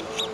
you